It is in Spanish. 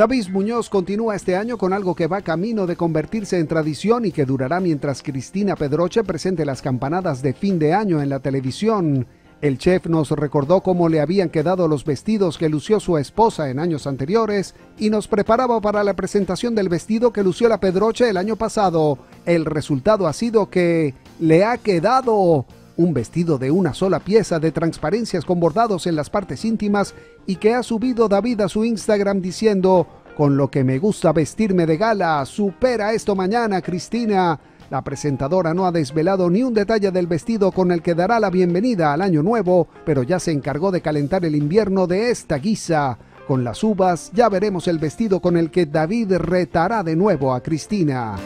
David Muñoz continúa este año con algo que va camino de convertirse en tradición y que durará mientras Cristina Pedroche presente las campanadas de fin de año en la televisión. El chef nos recordó cómo le habían quedado los vestidos que lució su esposa en años anteriores y nos preparaba para la presentación del vestido que lució la Pedroche el año pasado. El resultado ha sido que le ha quedado un vestido de una sola pieza de transparencias con bordados en las partes íntimas y que ha subido David a su Instagram diciendo, con lo que me gusta vestirme de gala, supera esto mañana, Cristina. La presentadora no ha desvelado ni un detalle del vestido con el que dará la bienvenida al año nuevo, pero ya se encargó de calentar el invierno de esta guisa. Con las uvas ya veremos el vestido con el que David retará de nuevo a Cristina.